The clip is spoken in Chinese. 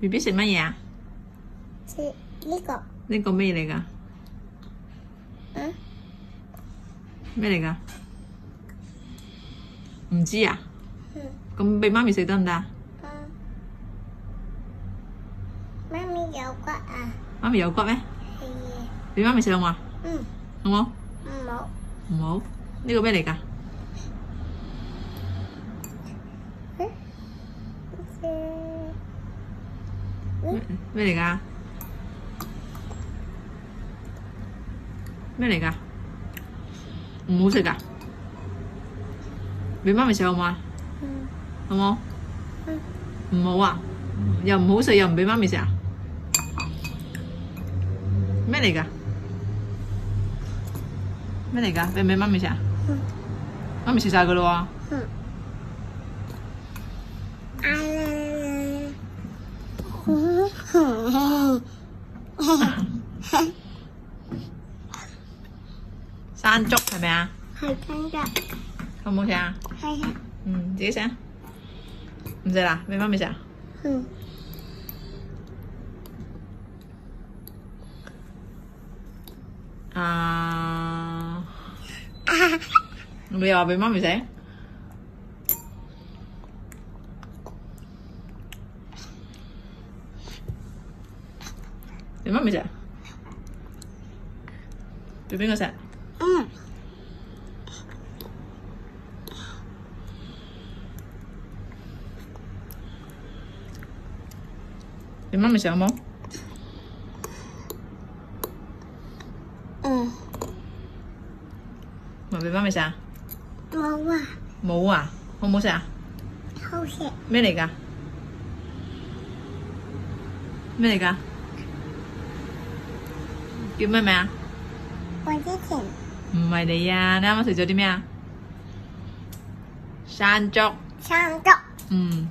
B B 食乜嘢啊？食呢个。呢个咩嚟噶？嗯。咩嚟噶？唔知啊。咁俾妈咪得唔啊？妈咪有骨啊！妈咪有骨咩？系啊！俾妈咪食好唔好？嗯。好唔好？唔好。唔好？呢个咩嚟噶？咩？嚟噶？咩嚟噶？唔好食噶？俾妈咪食好唔好？嗯。好唔好？嗯。唔好啊！又唔好食又唔俾妈咪食啊！咩嚟噶？咩嚟噶？俾贝妈咪食？妈咪食啥个了？嗯。啊啦啦啦！嗯哼，嘿嘿山竹系咪啊？系真噶。好唔好食啊？系。嗯，自己食。唔食啦？贝贝妈咪食？嗯。あー bây à. giờ bị mắm sẽ Bị mắm sẽ Bị biết sẽ Ừ Bị mắm sẽ không không? 食唔食翻未食啊？冇啊！冇啊！好唔好食啊？好食。咩嚟噶？咩嚟噶？叫咩名啊？王之晴。唔系你啊！你啱啱食咗啲咩啊？山竹。山竹。嗯。